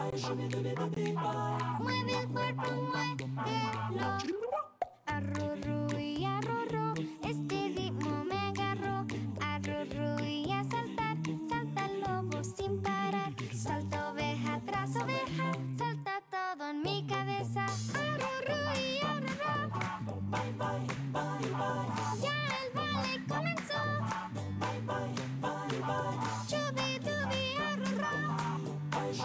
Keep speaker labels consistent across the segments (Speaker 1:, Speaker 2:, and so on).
Speaker 1: Ay. Mueve el cuerpo, muévelo. Arrurru y arrurru, este ritmo me agarró. Arrurru y a saltar, salta el lobo sin parar. Salta oveja tras oveja, salta todo en mi cara.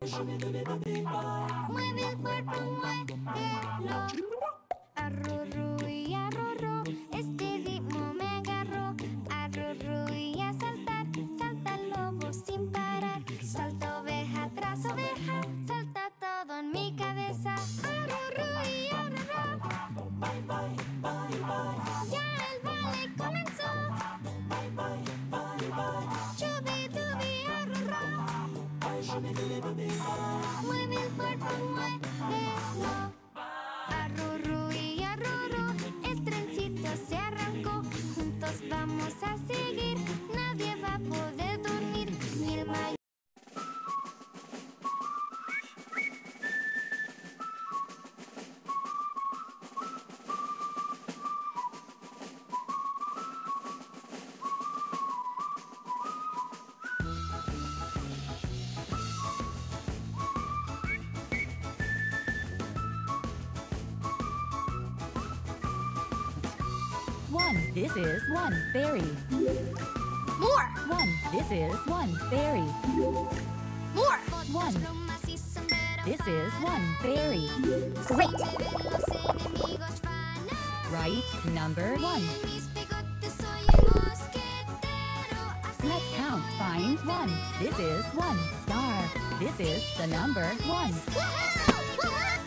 Speaker 1: Mueve you cuerpo, Women for my they love
Speaker 2: One, this is one berry.
Speaker 1: More!
Speaker 2: One, this is one berry.
Speaker 1: More!
Speaker 2: One. This is one berry.
Speaker 1: Great!
Speaker 2: Right number one. Let's count. Find one. This is one star. This is the number one.
Speaker 1: Whoa! Whoa!